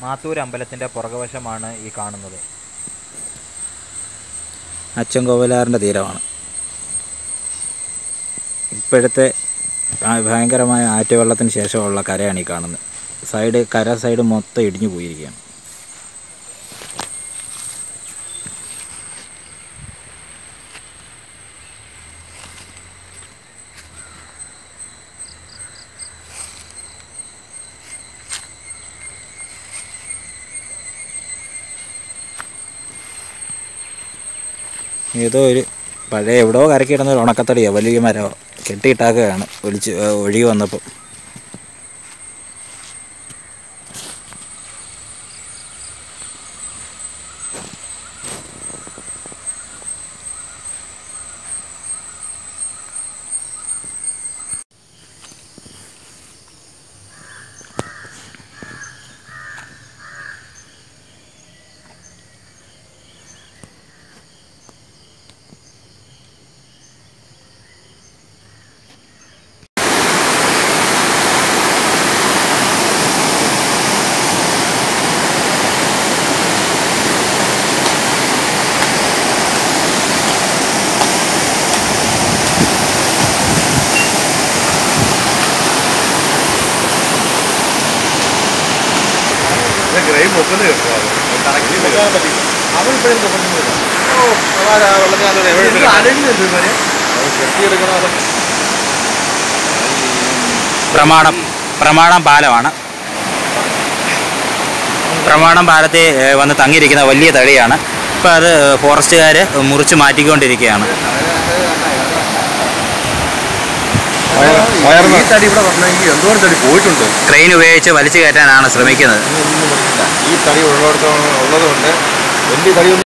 മാത്തൂർ അമ്പലത്തിന്റെ പുറകുവശമാണ് ഈ കാണുന്നത്. അച്ചൻ കോവലാറിന്റെ തീരമാണ്. ഇപ്പോഴത്തെ ഭയങ്കരമായ ആറ്റുവെള്ളത്തിന് ശേഷമുള്ള കരയാണ് ഈ കാണുന്നത്. സൈഡ് കര സൈഡ് മൊത്തം ഇടിഞ്ഞു പോയിരിക്കുകയാണ്. ഏതോ ഒരു പഴയ എവിടെയോ കരക്കി കിടന്ന ഒരു ഉണക്കത്തടിയോ വലിയ മരമോ കെട്ടിയിട്ടാക്കുകയാണ്. ഒലിച്ച് ഒഴുകി വന്നപ്പോൾ. ഗ്രൈം പൊക്കുന്നില്ല കെട്ടിയെടുക്കണം പ്രമാണം. പ്രമാണം പാലമാണ് പ്രമാണം പാലത്തെ വന്ന് തങ്ങിയിരിക്കുന്ന വലിയ തടിയാണ്. ഇപ്പോൾ അത് ഫോറസ്റ്റുകാർ മുറിച്ച് മാറ്റിക്കൊണ്ടിരിക്കുകയാണ്. ഈ തടി ഇവിടെ വരണമെങ്കിൽ എന്തോരം തടി പോയിട്ടുണ്ട്. ക്രെയിൻ ഉപയോഗിച്ച് വലിച്ചു കയറ്റാനാണ് ശ്രമിക്കുന്നത്. ഈ തടി ഉള്ളിടത്തോളം ഉള്ളതുകൊണ്ട് വലിയ തടി